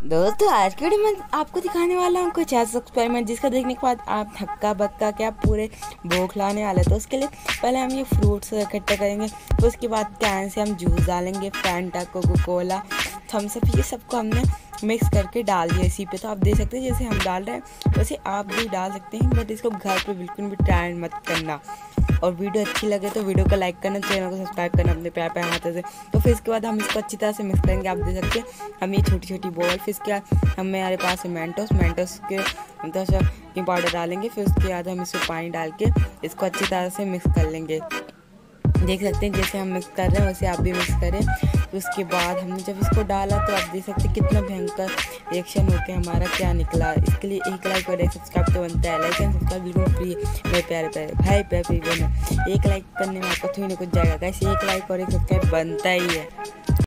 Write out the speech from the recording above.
दोस्तों, आज की वीडियो में आपको दिखाने वाला हूँ कुछ ऐसा एक्सपेरिमेंट जिसका देखने के बाद आप थक्का बक्का क्या पूरे भूख लाने वाले तो उसके लिए पहले हम ये फ्रूट्स इकट्ठे करेंगे, फिर उसके बाद कैन से हम जूस डालेंगे फैंटा कोको कोला थम्सअप ये सबको हमने मिक्स करके डाल दिया इसी पे। तो आप देख सकते हैं, जैसे हम डाल रहे हैं, वैसे आप भी डाल सकते हैं बट इसको घर पर बिल्कुल भी ट्राई मत करना। और वीडियो अच्छी लगे तो वीडियो को लाइक करना, चैनल को सब्सक्राइब करना अपने प्यार प्यार हाथों से। तो फिर इसके बाद हम इसको अच्छी तरह से मिक्स करेंगे, आप देख सकते हैं। हम ये छोटी छोटी बॉल फिर इसके बाद हमारे पास है मैंटोस मैंटोस के मतलब पाउडर डालेंगे। फिर उसके बाद हम इसमें पानी डाल के इसको अच्छी तरह से मिक्स कर लेंगे। देख सकते हैं, जैसे हम मिक्स कर रहे हैं, वैसे आप भी मिक्स करें। उसके बाद हमने जब इसको डाला तो आप देख सकते कितना भयंकर रिएक्शन होकर हमारा, क्या निकला। इसके लिए एक लाइक और एक सब्सक्राइब तो बनता है। एंड सब्सक्राइब बिल्कुल फ्री मेरे प्यारे प्यारे भाई, प्यारे प्यारे एक लाइक करने में आपको थोड़ी ना कुछ जाएगा। कैसे एक लाइक और एक सब्सक्राइब बनता ही है।